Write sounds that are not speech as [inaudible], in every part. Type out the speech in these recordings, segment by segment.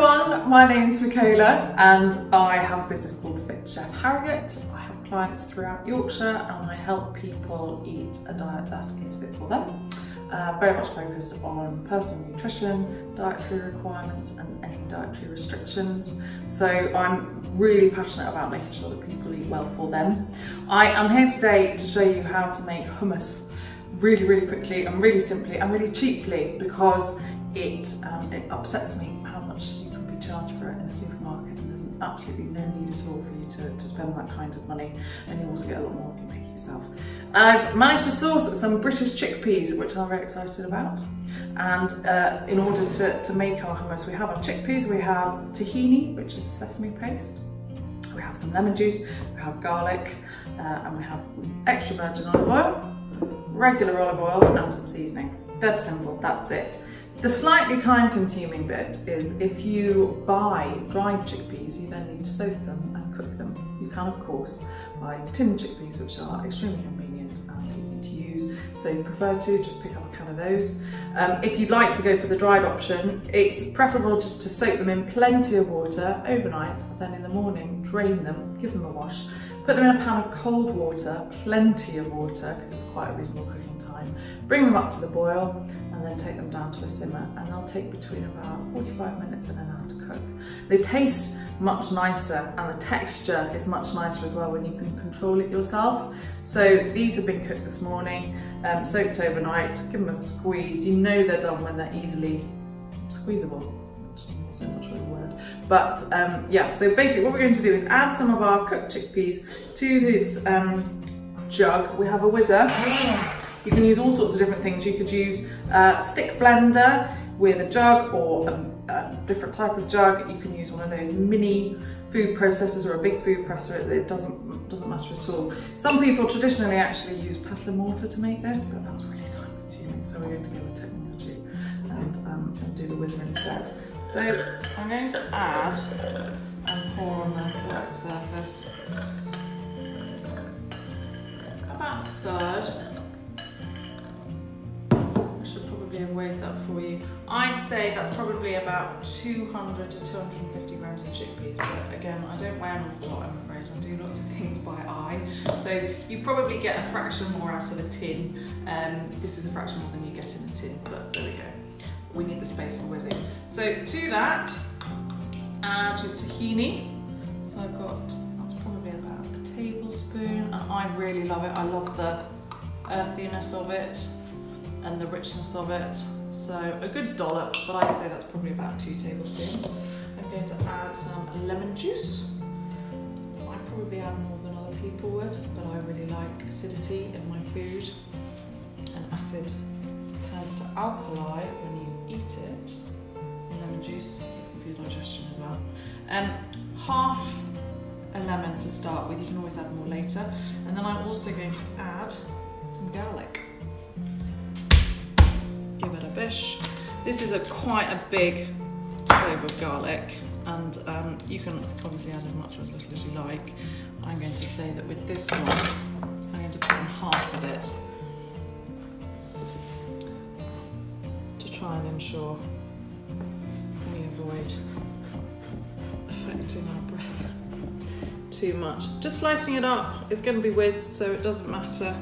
everyone, my name's Michaela and I have a business called Fitchef Harrogate. I have clients throughout Yorkshire and I help people eat a diet that is fit for them. Uh, very much focused on personal nutrition, dietary requirements and any dietary restrictions. So I'm really passionate about making sure that people eat well for them. I am here today to show you how to make hummus really, really quickly and really simply and really cheaply because it, um, it upsets me how much can be for it in a supermarket and there's absolutely no need at all for you to, to spend that kind of money and you also get a lot more if you make it yourself. I've managed to source some British chickpeas which I'm very excited about and uh, in order to, to make our hummus we have our chickpeas, we have tahini which is sesame paste, we have some lemon juice, we have garlic uh, and we have extra virgin olive oil, regular olive oil and some seasoning. Dead simple, that's it. The slightly time consuming bit is if you buy dried chickpeas, you then need to soak them and cook them. You can of course buy tinned chickpeas which are extremely convenient and easy to use. So you prefer to, just pick up a can of those. Um, if you'd like to go for the dried option, it's preferable just to soak them in plenty of water overnight, then in the morning drain them, give them a wash, put them in a pan of cold water, plenty of water because it's quite a reasonable cooking time, bring them up to the boil and then take them down to a simmer and they'll take between about 45 minutes and an hour to cook. They taste much nicer and the texture is much nicer as well when you can control it yourself. So these have been cooked this morning, um, soaked overnight, give them a squeeze. You know they're done when they're easily squeezable. I'm not sure word. But um, yeah, so basically what we're going to do is add some of our cooked chickpeas to this um, jug. We have a whizzer. You can use all sorts of different things. You could use a stick blender with a jug or a, a different type of jug. You can use one of those mini food processors or a big food presser, it doesn't, doesn't matter at all. Some people traditionally actually use pestle mortar to make this, but that's really time consuming, so we're going to go with technology and, um, and do the whizzer instead. So I'm going to add and pour on the work surface about a third I'd say that's probably about 200 to 250 grams of chickpeas, but again, I don't weigh an awful lot, I'm afraid. I do lots of things by eye. So you probably get a fraction more out of a tin. Um, this is a fraction more than you get in a tin, but there we go. We need the space for whizzing. So to that, add your tahini. So I've got, that's probably about a tablespoon, and I really love it. I love the earthiness of it and the richness of it. So a good dollop, but I'd say that's probably about two tablespoons. I'm going to add some lemon juice. I probably add more than other people would, but I really like acidity in my food. And acid turns to alkali when you eat it. Lemon juice, it's good for your digestion as well. Um, half a lemon to start with, you can always add more later. And then I'm also going to add some garlic give it a bish. This is a quite a big clove of garlic and um, you can obviously add as much or as little as you like. I'm going to say that with this one, I'm going to put in half of it to try and ensure we avoid affecting our breath too much. Just slicing it up is going to be whizzed so it doesn't matter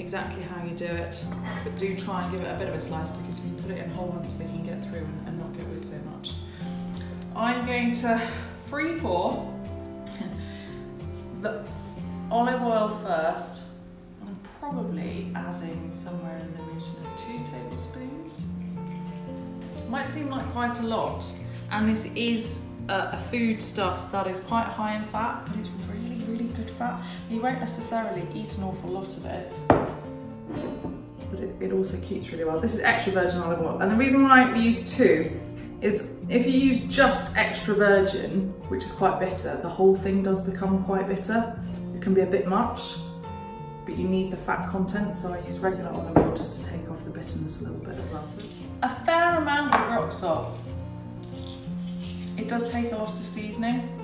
exactly how you do it, but do try and give it a bit of a slice because if you put it in whole lumps, they can get through and, and not get whizzed so much. I'm going to free pour [laughs] the olive oil first. I'm probably adding somewhere in the region of two tablespoons. Might seem like quite a lot, and this is a, a food stuff that is quite high in fat, but it's really, fat. You won't necessarily eat an awful lot of it, but it, it also keeps really well. This is extra virgin olive oil, and the reason why we use two is if you use just extra virgin, which is quite bitter, the whole thing does become quite bitter. It can be a bit much, but you need the fat content, so I use regular olive oil just to take off the bitterness a little bit as well. So a fair amount of rock salt. It does take a lot of seasoning,